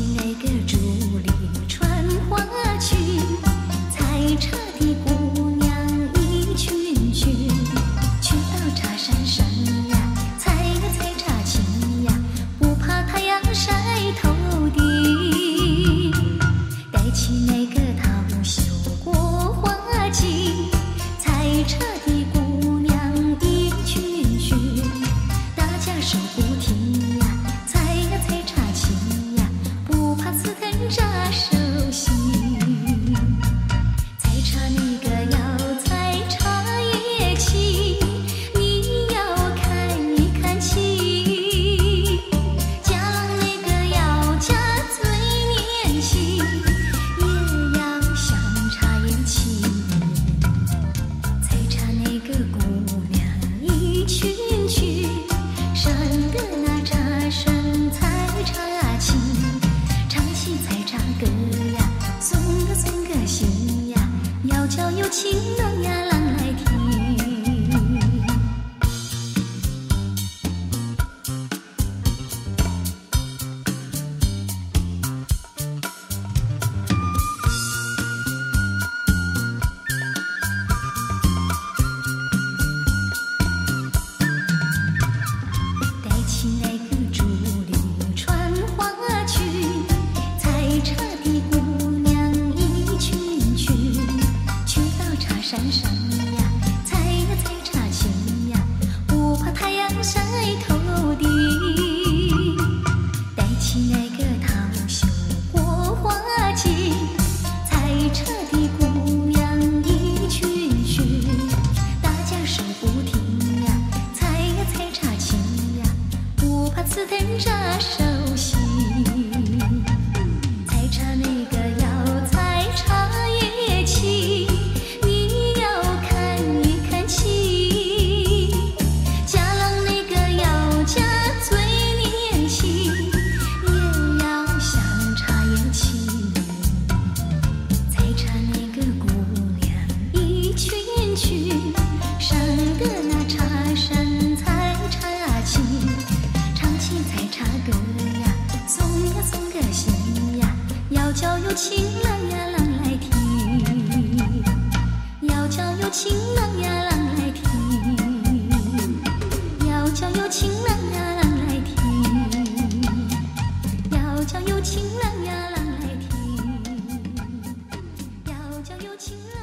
she 要有情郎呀郎有情郎呀郎来听，要叫有情郎呀郎来听，要叫有情郎呀郎来听，要叫有情郎呀郎来听，要叫有情郎。